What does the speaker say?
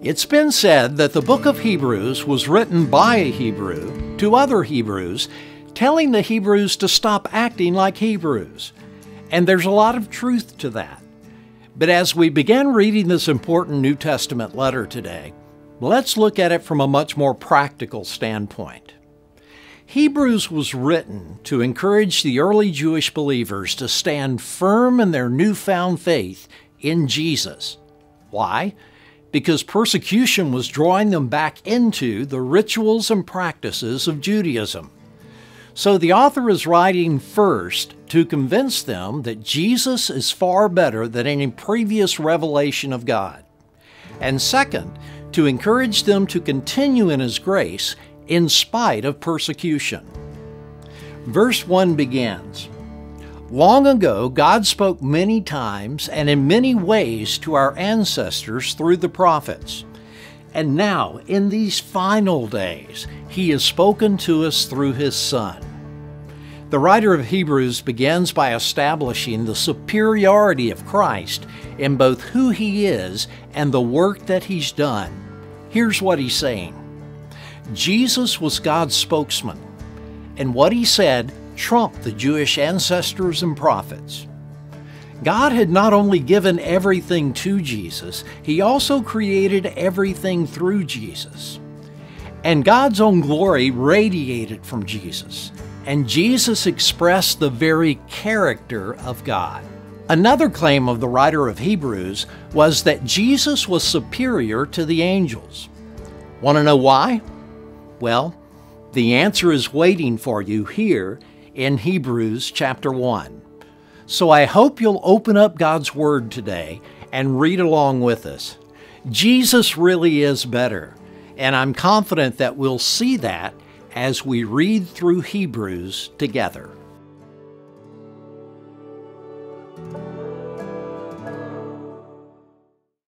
It's been said that the book of Hebrews was written by a Hebrew to other Hebrews, telling the Hebrews to stop acting like Hebrews. And there's a lot of truth to that. But as we begin reading this important New Testament letter today, let's look at it from a much more practical standpoint. Hebrews was written to encourage the early Jewish believers to stand firm in their newfound faith in Jesus. Why? because persecution was drawing them back into the rituals and practices of Judaism. So the author is writing first to convince them that Jesus is far better than any previous revelation of God. And second, to encourage them to continue in His grace in spite of persecution. Verse 1 begins Long ago, God spoke many times and in many ways to our ancestors through the prophets. And now, in these final days, He has spoken to us through His Son. The writer of Hebrews begins by establishing the superiority of Christ in both who He is and the work that He's done. Here's what He's saying Jesus was God's spokesman, and what He said trumped the Jewish ancestors and prophets. God had not only given everything to Jesus, He also created everything through Jesus. And God's own glory radiated from Jesus, and Jesus expressed the very character of God. Another claim of the writer of Hebrews was that Jesus was superior to the angels. Want to know why? Well, the answer is waiting for you here in Hebrews chapter 1. So I hope you'll open up God's Word today and read along with us. Jesus really is better, and I'm confident that we'll see that as we read through Hebrews together.